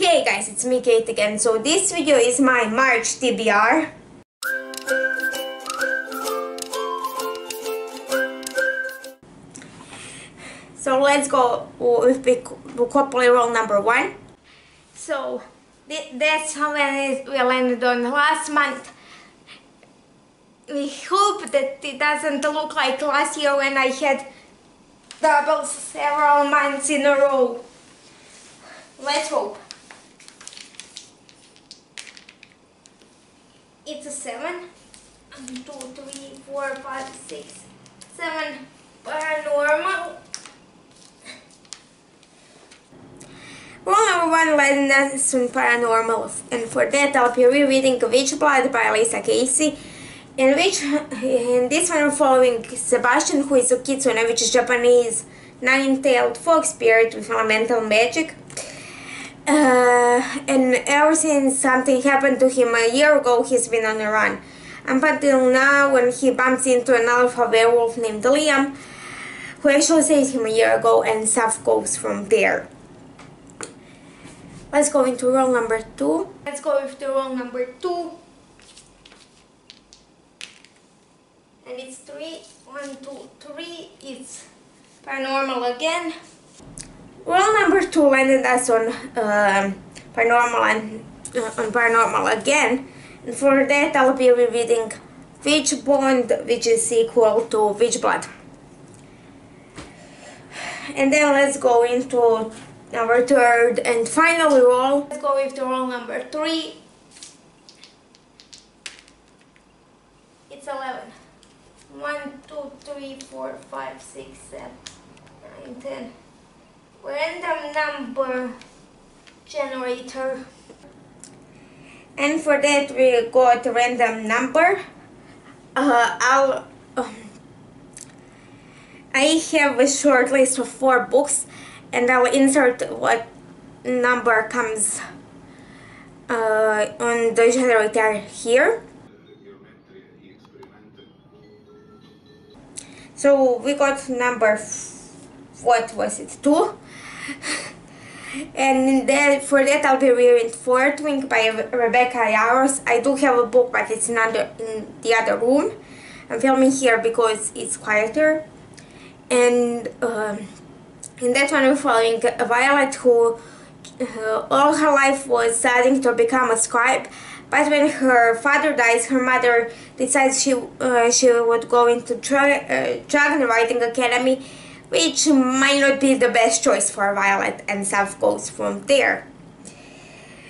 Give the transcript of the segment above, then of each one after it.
Hey guys, it's me Kate again. So this video is my March TBR. So let's go with Bookopoly roll number one. So that's how we landed on last month. We hope that it doesn't look like last year when I had doubles several months in a row. Let's hope. It's a 7. 1, 2, 3, 4, 5, 6, 7. Paranormal. Rule number 1 Legends in Paranormal and for that I'll be rereading Witchblood by Lisa Casey in which in this one following Sebastian who is a kitsune which is Japanese nine-tailed fox spirit with elemental magic uh, and ever since something happened to him a year ago, he's been on a run. Up until now, when he bumps into an alpha werewolf named Liam, who actually saved him a year ago, and stuff goes from there. Let's go into roll number two. Let's go with the roll number two. And it's three, one, two, three. It's paranormal again. Rule number two landed us on uh, paranormal and uh, on paranormal again. And for that, I'll be reading Witch Bond, which is equal to Witchblood. And then let's go into our third and final roll. Let's go with the roll number three. It's 11. 1, 2, 3, 4, 5, 6, 7, 9, 10 random number generator and for that we got a random number. Uh, I'll um, I have a short list of four books and I'll insert what number comes uh, on the generator here. So we got number what was it? Two and then for that I'll be reading Fourth Wing by Rebecca Yarros. I do have a book but it's in, in the other room. I'm filming here because it's quieter. And um, in that one we're following Violet who uh, all her life was studying to become a scribe. But when her father dies, her mother decides she uh, she would go into tra uh, Dragon Writing Academy which might not be the best choice for Violet and South goes from there.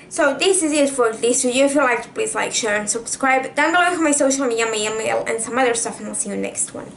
So this is it for this video. If you liked, please like, share and subscribe. Down below my social media, my email and some other stuff and I'll see you next one.